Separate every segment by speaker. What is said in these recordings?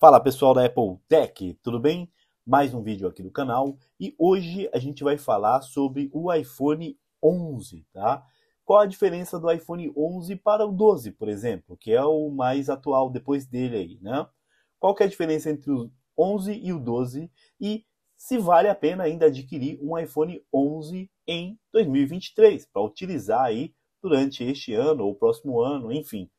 Speaker 1: Fala pessoal da Apple Tech, tudo bem? Mais um vídeo aqui do canal e hoje a gente vai falar sobre o iPhone 11, tá? Qual a diferença do iPhone 11 para o 12, por exemplo, que é o mais atual depois dele aí, né? Qual que é a diferença entre o 11 e o 12 e se vale a pena ainda adquirir um iPhone 11 em 2023 para utilizar aí durante este ano ou próximo ano, enfim.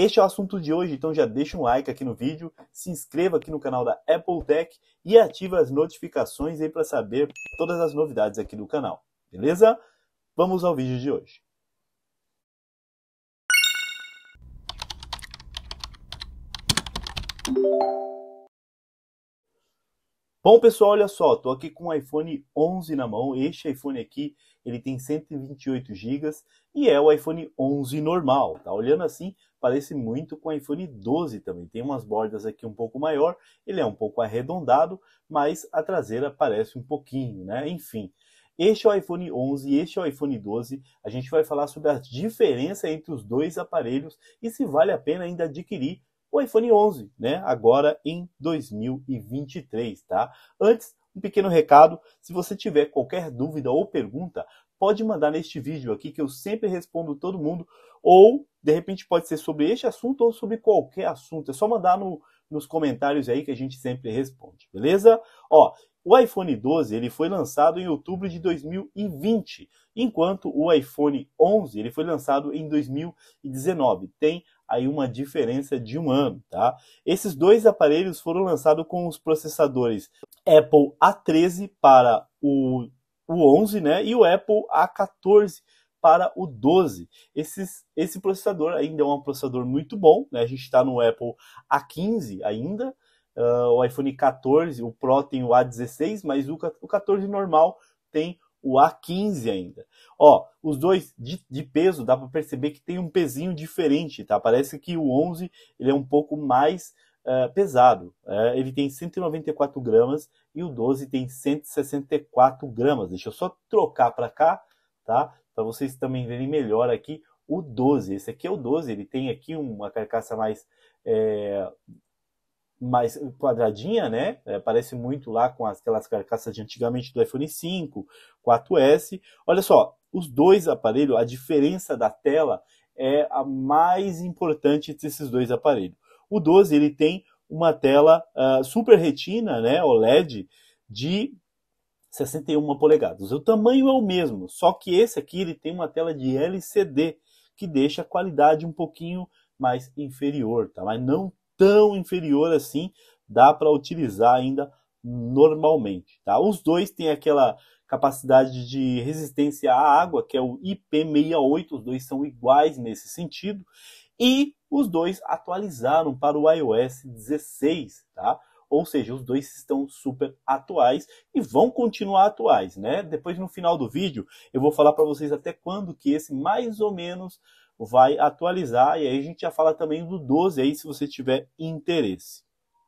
Speaker 1: Este é o assunto de hoje, então já deixa um like aqui no vídeo, se inscreva aqui no canal da Apple Tech e ative as notificações aí para saber todas as novidades aqui do canal, beleza? Vamos ao vídeo de hoje. Bom, pessoal, olha só, tô aqui com o iPhone 11 na mão. Este iPhone aqui, ele tem 128 GB e é o iPhone 11 normal, tá? Olhando assim, parece muito com o iPhone 12 também. Tem umas bordas aqui um pouco maior, ele é um pouco arredondado, mas a traseira parece um pouquinho, né? Enfim, este é o iPhone 11 e este é o iPhone 12. A gente vai falar sobre a diferença entre os dois aparelhos e se vale a pena ainda adquirir o iPhone 11, né? Agora em 2023, tá? Antes, um pequeno recado, se você tiver qualquer dúvida ou pergunta, pode mandar neste vídeo aqui que eu sempre respondo todo mundo, ou de repente pode ser sobre este assunto ou sobre qualquer assunto. É só mandar no, nos comentários aí que a gente sempre responde, beleza? Ó, o iPhone 12 ele foi lançado em outubro de 2020, enquanto o iPhone 11 ele foi lançado em 2019. Tem aí uma diferença de um ano, tá? Esses dois aparelhos foram lançados com os processadores Apple A13 para o, o 11, né? E o Apple A14 para o 12. Esses, esse processador ainda é um processador muito bom, né? A gente está no Apple A15 ainda, uh, o iPhone 14, o Pro tem o A16, mas o, o 14 normal tem o A15 ainda. Ó, os dois de, de peso dá para perceber que tem um pezinho diferente, tá? Parece que o 11 ele é um pouco mais uh, pesado. Uh, ele tem 194 gramas e o 12 tem 164 gramas. Deixa eu só trocar para cá, tá? Para vocês também verem melhor aqui o 12. Esse aqui é o 12, ele tem aqui uma carcaça mais é, mais quadradinha, né? É, parece muito lá com aquelas carcaças de antigamente do iPhone 5, 4S. Olha só, os dois aparelhos, a diferença da tela é a mais importante desses dois aparelhos. O 12 ele tem uma tela uh, Super Retina, né, OLED, de 61 polegadas. O tamanho é o mesmo, só que esse aqui ele tem uma tela de LCD, que deixa a qualidade um pouquinho mais inferior, tá? Mas não tão inferior assim, dá para utilizar ainda normalmente. Tá? Os dois têm aquela capacidade de resistência à água, que é o IP68, os dois são iguais nesse sentido, e os dois atualizaram para o iOS 16, tá? Ou seja, os dois estão super atuais e vão continuar atuais, né? Depois no final do vídeo eu vou falar para vocês até quando que esse mais ou menos vai atualizar. E aí a gente já fala também do 12 aí, se você tiver interesse.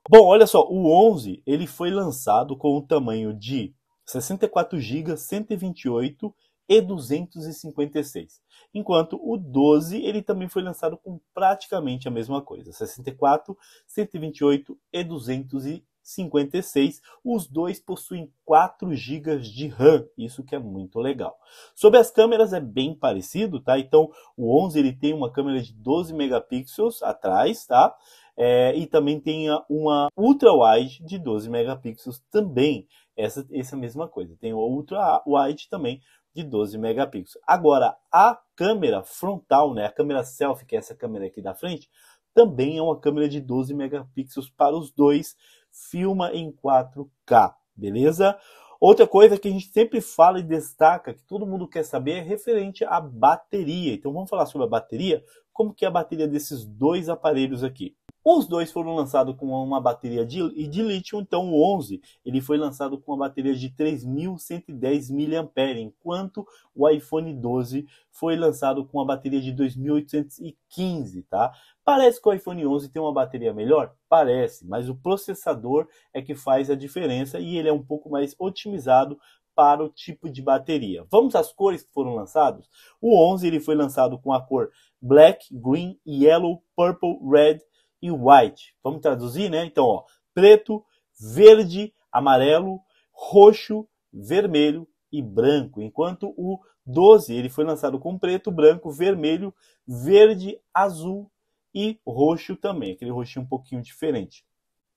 Speaker 1: Bom, olha só, o 11 ele foi lançado com o tamanho de 64 GB, 128 e 256. Enquanto o 12 ele também foi lançado com praticamente a mesma coisa, 64, 128 e 256. 56. Os dois possuem 4 GB de RAM, isso que é muito legal. Sobre as câmeras é bem parecido, tá? Então o 11 ele tem uma câmera de 12 megapixels atrás, tá? É, e também tem uma ultra wide de 12 megapixels também. Essa, essa mesma coisa. Tem o ultra wide também de 12 megapixels. Agora a câmera frontal, né? A câmera selfie, que é essa câmera aqui da frente, também é uma câmera de 12 megapixels para os dois filma em 4K, beleza? Outra coisa que a gente sempre fala e destaca, que todo mundo quer saber, é referente à bateria. Então vamos falar sobre a bateria, como que é a bateria desses dois aparelhos aqui. Os dois foram lançados com uma bateria de, de lítio, então o 11 ele foi lançado com uma bateria de 3.110 mAh, enquanto o iPhone 12 foi lançado com uma bateria de 2.815, tá? Parece que o iPhone 11 tem uma bateria melhor? Parece, mas o processador é que faz a diferença e ele é um pouco mais otimizado para o tipo de bateria. Vamos às cores que foram lançados? O 11 ele foi lançado com a cor Black, Green, Yellow, Purple, Red e white. Vamos traduzir, né? Então, ó, preto, verde, amarelo, roxo, vermelho e branco. Enquanto o 12 ele foi lançado com preto, branco, vermelho, verde, azul e roxo também, aquele roxinho um pouquinho diferente.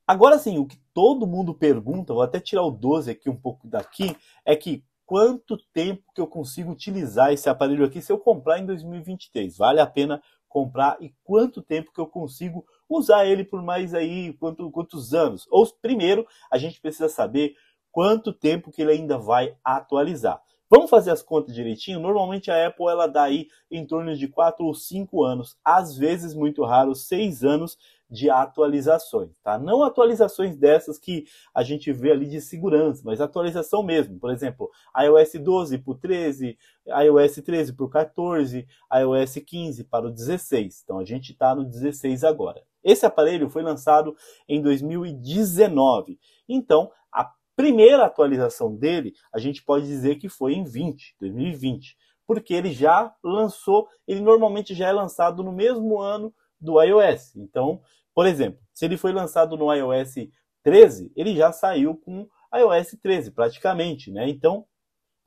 Speaker 1: Agora sim, o que todo mundo pergunta, vou até tirar o 12 aqui um pouco daqui, é que quanto tempo que eu consigo utilizar esse aparelho aqui se eu comprar em 2023? Vale a pena comprar e quanto tempo que eu consigo usar ele por mais aí quanto, quantos anos? Ou primeiro a gente precisa saber quanto tempo que ele ainda vai atualizar. Vamos fazer as contas direitinho? Normalmente a Apple ela dá aí em torno de 4 ou 5 anos, às vezes muito raro, 6 anos de atualizações, tá? Não atualizações dessas que a gente vê ali de segurança, mas atualização mesmo. Por exemplo, iOS 12 para o 13, iOS 13 para o 14, iOS 15 para o 16. Então a gente está no 16 agora. Esse aparelho foi lançado em 2019. Então, a primeira atualização dele, a gente pode dizer que foi em 20, 2020, porque ele já lançou, ele normalmente já é lançado no mesmo ano do iOS. Então, por exemplo, se ele foi lançado no iOS 13, ele já saiu com iOS 13 praticamente, né? Então,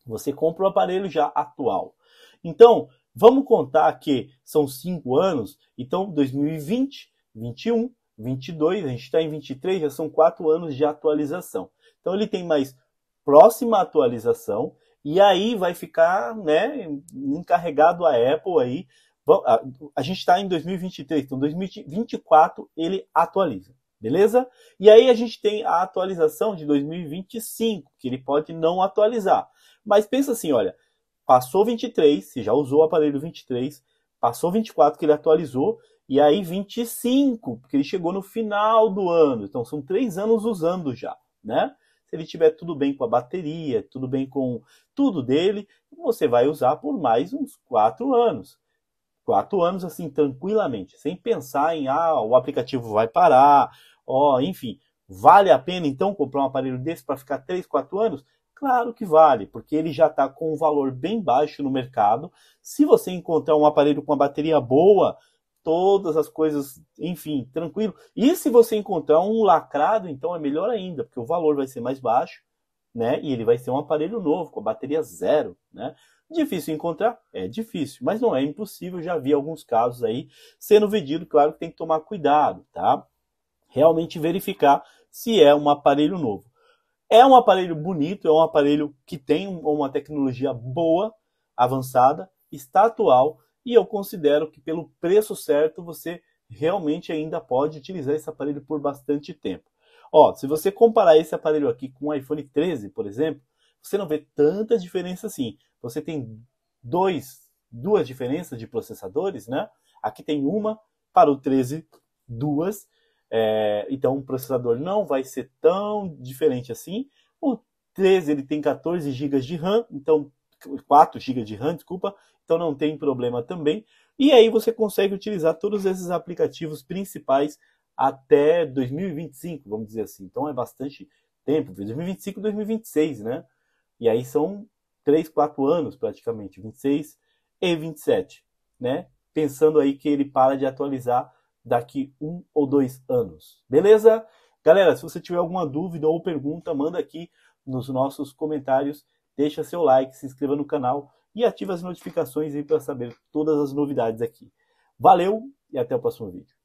Speaker 1: você compra o aparelho já atual. Então, vamos contar que são cinco anos, então 2020, 21, 22, a gente está em 23, já são quatro anos de atualização. Então ele tem mais próxima atualização e aí vai ficar né, encarregado a Apple aí. A gente está em 2023, então 2024 ele atualiza, beleza? E aí a gente tem a atualização de 2025, que ele pode não atualizar. Mas pensa assim, olha, passou 23, se já usou o aparelho 23, passou 24 que ele atualizou, e aí 25, porque ele chegou no final do ano. Então são três anos usando já, né? Se ele tiver tudo bem com a bateria, tudo bem com tudo dele, você vai usar por mais uns quatro anos. Quatro anos assim, tranquilamente, sem pensar em, ah, o aplicativo vai parar, ó, enfim. Vale a pena então comprar um aparelho desse para ficar três, quatro anos? Claro que vale, porque ele já está com um valor bem baixo no mercado. Se você encontrar um aparelho com uma bateria boa, todas as coisas, enfim, tranquilo. E se você encontrar um lacrado, então é melhor ainda, porque o valor vai ser mais baixo, né? E ele vai ser um aparelho novo, com a bateria zero, né? Difícil encontrar? É difícil, mas não é impossível. Já vi alguns casos aí sendo vendido, claro que tem que tomar cuidado, tá? Realmente verificar se é um aparelho novo. É um aparelho bonito, é um aparelho que tem uma tecnologia boa, avançada, está atual, e eu considero que pelo preço certo você realmente ainda pode utilizar esse aparelho por bastante tempo. Ó, se você comparar esse aparelho aqui com o iPhone 13, por exemplo, você não vê tanta diferença assim. Você tem dois, duas diferenças de processadores, né? Aqui tem uma, para o 13, duas. É, então o processador não vai ser tão diferente assim. O 13 ele tem 14 GB de RAM, então 4 GB de RAM, desculpa, então não tem problema também. E aí você consegue utilizar todos esses aplicativos principais até 2025, vamos dizer assim. Então é bastante tempo, 2025 e 2026, né? E aí são 3, 4 anos praticamente, 26 e 27, né? Pensando aí que ele para de atualizar daqui um ou dois anos. Beleza? Galera, se você tiver alguma dúvida ou pergunta, manda aqui nos nossos comentários deixa seu like, se inscreva no canal e ative as notificações aí para saber todas as novidades aqui. Valeu e até o próximo vídeo.